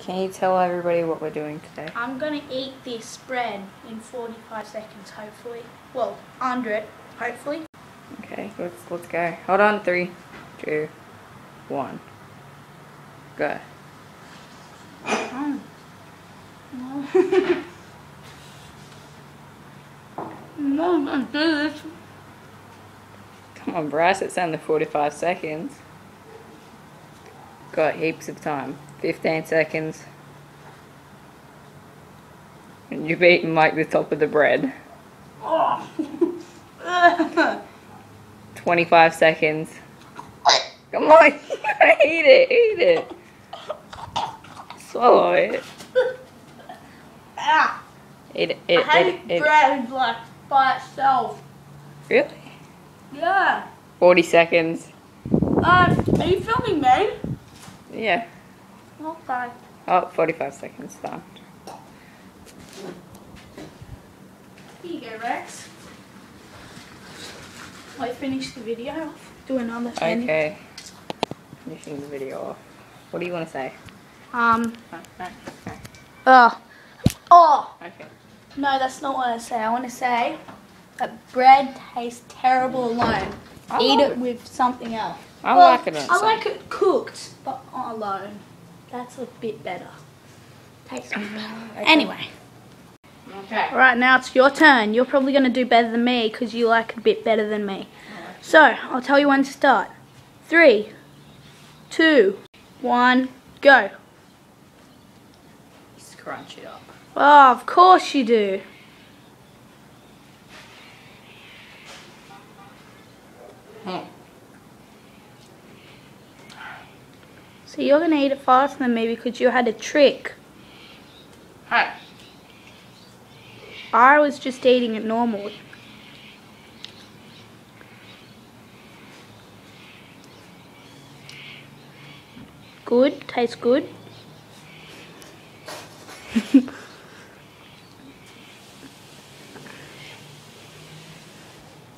Can you tell everybody what we're doing today? I'm gonna eat this bread in 45 seconds, hopefully. Well, under it, hopefully. Okay, let's let's go. Hold on, three, two, one, go. Oh. No. no, I'm gonna do this. Come on, Bryce. It's under forty-five seconds. Got heaps of time. Fifteen seconds. And you've eaten like the top of the bread. Oh. 25 seconds. Come on, eat it, eat it. Swallow it. ah, Eat it, I eat it, hate eat it, eat it. bread like by itself. Really? Yeah. 40 seconds. Um, are you filming me? Yeah. Okay. Oh, 45 seconds done. Here you go, Rex. I finish the video. Off. Do another thing. Okay. Finishing the video off. What do you want to say? Um. Oh. Oh. Okay. No, that's not what I say. I want to say that bread tastes terrible alone. I Eat love it with something else. I Well, like it I like it cooked, but not alone. That's a bit better. Tastes a bit better. Anyway. Okay. Right now it's your turn. You're probably going to do better than me because you like it a bit better than me. So, I'll tell you when to start. Three, two, one, go. Scrunch it up. Oh, of course you do. Hmm. So you're going to eat it faster than me because you had a trick. Hey. I was just eating it normal. Good, tastes good.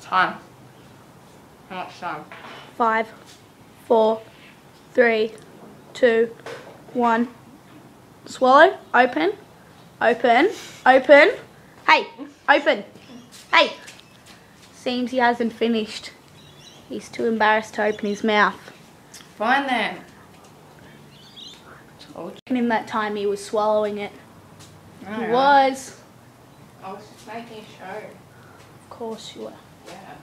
Time. How much time? Five, four, three, two, one. Swallow, open, open, open. Hey, open. Hey. Seems he hasn't finished. He's too embarrassed to open his mouth. Fine then. Told And in that time he was swallowing it. you. He was. I was just making a show. Of course you were. Yeah.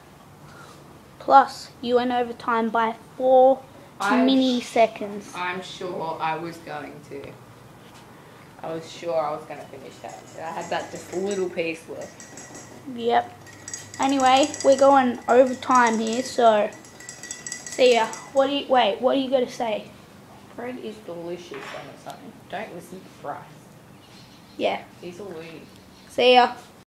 Plus, you went over time by four I'm mini seconds. I'm sure I was going to. I was sure I was going to finish that. I had that just little piece left. Yep. Anyway, we're going over time here, so see ya. What do you wait? What are you gonna say? Bread is delicious on its own. Don't listen to Bryce. Yeah. He's a. See ya.